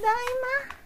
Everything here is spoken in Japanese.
だいま。